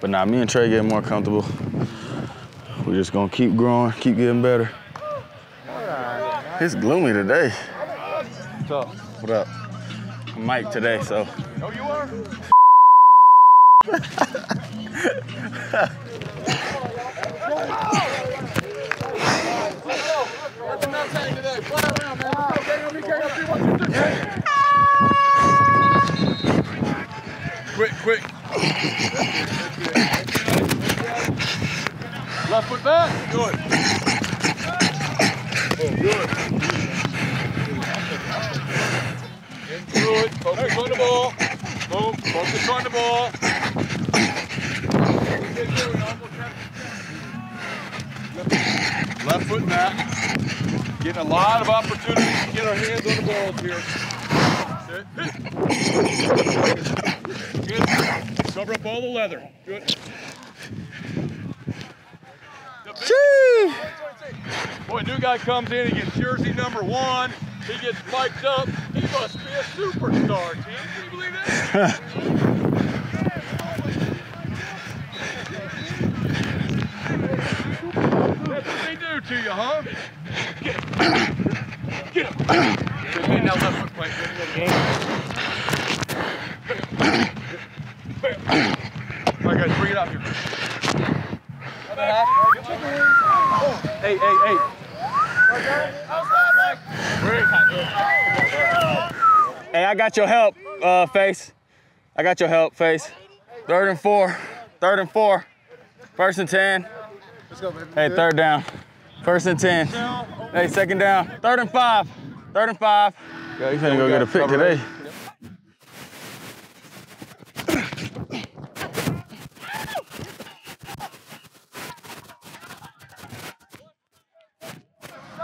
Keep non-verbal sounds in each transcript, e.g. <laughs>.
But now nah, me and Trey getting more comfortable. We're just gonna keep growing, keep getting better. It's gloomy today. What's up? What up? I'm Mike today, so. Oh, you are? quick, quick. Left foot back. Good. Oh, good. Into it. Focus on the ball. Boom. Focus on the ball. Left foot back. Getting a lot of opportunities to get our hands on the balls here. Good. Cover up all the leather. Good. Gee. Boy, new guy comes in, he gets jersey number one, he gets mic'd up. He must be a superstar, team. Can you believe that? That's what they do to you, huh? Get him. Get him. Good man, now left foot play. All right, guys, bring it out here. Hey, hey, hey. Hey, I got your help, uh, Face. I got your help, Face. Third and four. Third and four. First and 10. Let's go. Hey, third down. First and 10. Hey, second down. Third and five. Third and five. Yeah, you finna go get a pick today.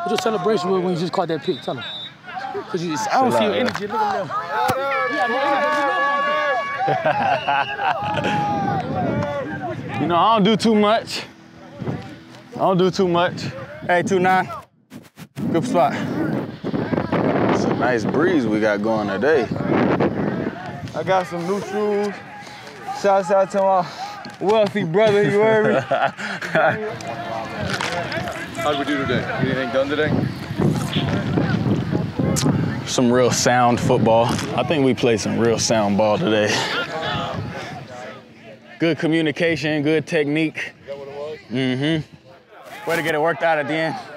What's your celebration was when you just caught that pick? Tell them. Cause you just, I don't see your energy. Look at them. <laughs> You know, I don't do too much. I don't do too much. Hey, 2-9. Good spot. It's a nice breeze we got going today. I got some new shoes. Shouts out to my wealthy brother, you heard me? <laughs> How'd we do today? Anything done today? some real sound football. I think we played some real sound ball today. Good communication, good technique. Mm-hmm. Way to get it worked out at the end.